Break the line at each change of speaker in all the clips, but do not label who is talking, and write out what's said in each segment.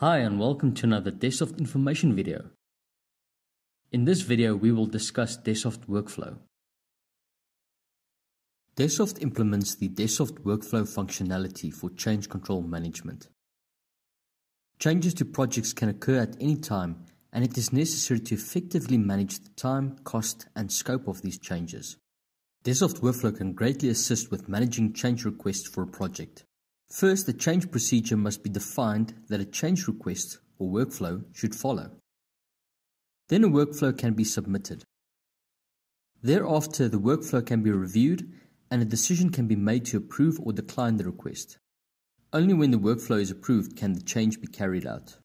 Hi and welcome to another DesSoft information video. In this video we will discuss DesSoft Workflow. DesSoft implements the DesSoft Workflow functionality for change control management. Changes to projects can occur at any time and it is necessary to effectively manage the time, cost and scope of these changes. DesSoft Workflow can greatly assist with managing change requests for a project. First, the change procedure must be defined that a change request or workflow should follow. Then a workflow can be submitted. Thereafter, the workflow can be reviewed and a decision can be made to approve or decline the request. Only when the workflow is approved can the change be carried out.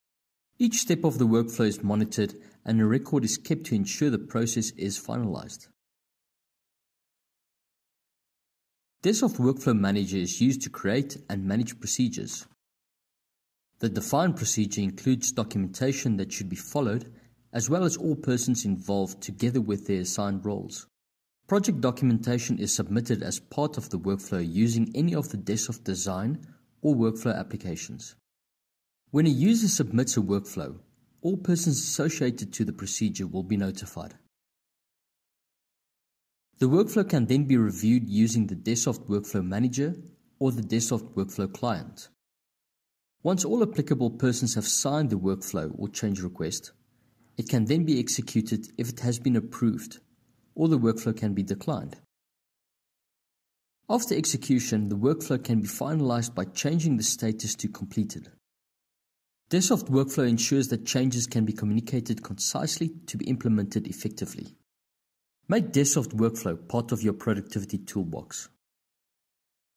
Each step of the workflow is monitored and a record is kept to ensure the process is finalized. DesSoft Workflow Manager is used to create and manage procedures. The defined procedure includes documentation that should be followed, as well as all persons involved together with their assigned roles. Project documentation is submitted as part of the workflow using any of the DesSoft design or workflow applications. When a user submits a workflow, all persons associated to the procedure will be notified. The workflow can then be reviewed using the DesSoft Workflow Manager or the DesSoft Workflow Client. Once all applicable persons have signed the workflow or change request, it can then be executed if it has been approved, or the workflow can be declined. After execution, the workflow can be finalized by changing the status to completed. DesSoft Workflow ensures that changes can be communicated concisely to be implemented effectively. Make DesSoft Workflow part of your productivity toolbox.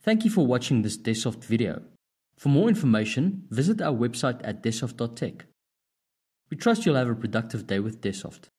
Thank you for watching this DesSoft video. For more information, visit our website at dessoft.tech. We trust you'll have a productive day with DesSoft.